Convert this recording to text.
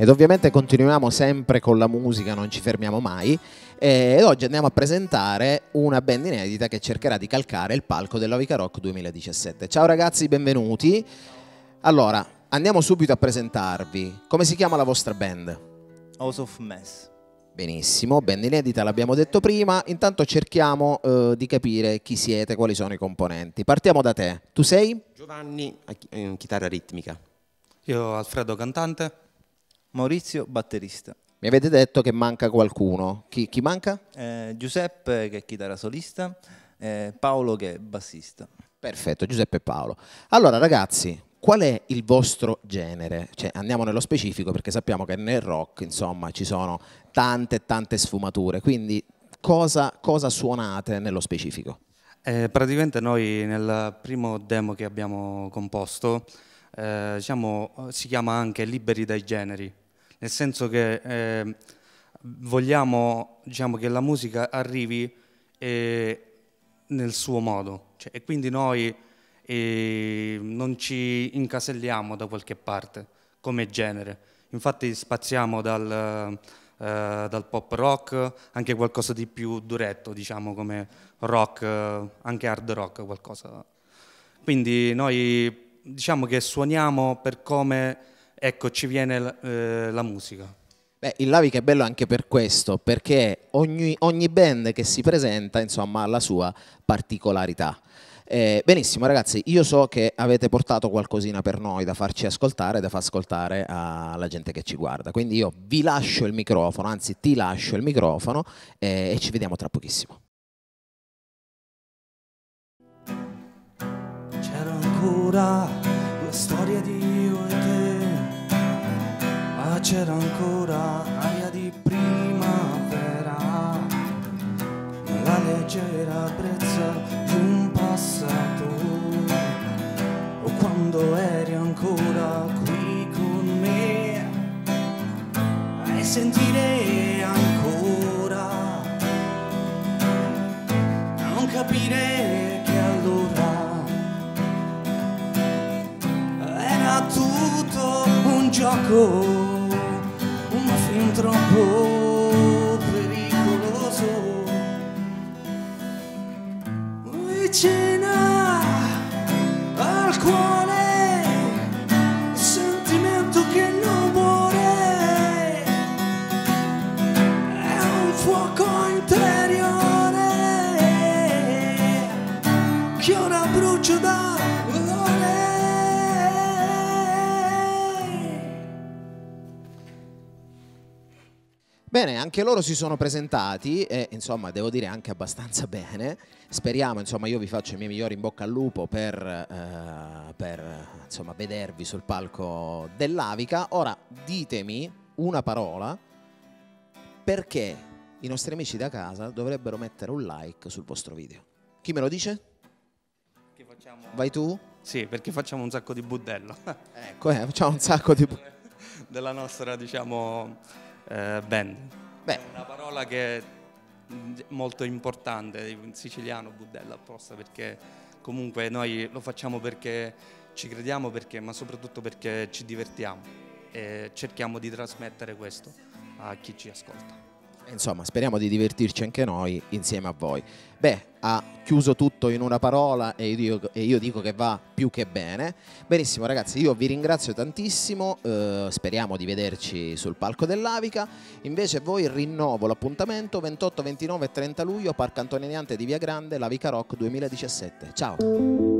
ed ovviamente continuiamo sempre con la musica, non ci fermiamo mai ed oggi andiamo a presentare una band inedita che cercherà di calcare il palco dell'Ovica Rock 2017. Ciao ragazzi, benvenuti. Allora, andiamo subito a presentarvi. Come si chiama la vostra band? House of Mess. Benissimo, band inedita l'abbiamo detto prima, intanto cerchiamo eh, di capire chi siete, quali sono i componenti. Partiamo da te, tu sei? Giovanni, eh, chitarra ritmica. Io Alfredo cantante. Maurizio, batterista. Mi avete detto che manca qualcuno. Chi, chi manca? Eh, Giuseppe, che è chitarra solista, eh, Paolo, che è bassista. Perfetto, Giuseppe e Paolo. Allora, ragazzi, qual è il vostro genere? Cioè, andiamo nello specifico perché sappiamo che nel rock, insomma, ci sono tante tante sfumature. Quindi, cosa, cosa suonate nello specifico? Eh, praticamente noi nel primo demo che abbiamo composto, eh, diciamo, si chiama anche Liberi dai generi nel senso che eh, vogliamo diciamo, che la musica arrivi eh, nel suo modo cioè, e quindi noi eh, non ci incaselliamo da qualche parte come genere. Infatti spaziamo dal, eh, dal pop rock, anche qualcosa di più duretto, diciamo come rock, anche hard rock qualcosa. Quindi noi diciamo che suoniamo per come ecco, ci viene eh, la musica. Beh, il Lavica è bello anche per questo, perché ogni, ogni band che si presenta insomma, ha la sua particolarità. Eh, benissimo ragazzi, io so che avete portato qualcosina per noi da farci ascoltare, da far ascoltare alla gente che ci guarda, quindi io vi lascio il microfono, anzi ti lascio il microfono eh, e ci vediamo tra pochissimo. C'era ancora la storia di c'era ancora aria di primavera, la leggera brezza di un passato, o quando eri ancora qui con me, e sentire ancora, non capire che allora era tutto un gioco vicina al cuore Bene, anche loro si sono presentati e insomma devo dire anche abbastanza bene. Speriamo, insomma, io vi faccio i miei migliori in bocca al lupo per, eh, per insomma, vedervi sul palco dell'Avica. Ora ditemi una parola perché i nostri amici da casa dovrebbero mettere un like sul vostro video. Chi me lo dice? Facciamo... Vai tu? Sì, perché facciamo un sacco di budello. ecco, eh, facciamo un sacco di... Della nostra, diciamo eh, band. Beh. È una parola che è molto importante in siciliano, budella apposta, perché comunque noi lo facciamo perché ci crediamo, perché, ma soprattutto perché ci divertiamo e cerchiamo di trasmettere questo a chi ci ascolta. Insomma, speriamo di divertirci anche noi insieme a voi. Beh, ha chiuso tutto in una parola e io, e io dico che va più che bene. Benissimo ragazzi, io vi ringrazio tantissimo, eh, speriamo di vederci sul palco dell'Avica. Invece voi rinnovo l'appuntamento 28, 29 e 30 luglio, Parco Antonianiante di Via Grande, l'Avica Rock 2017. Ciao!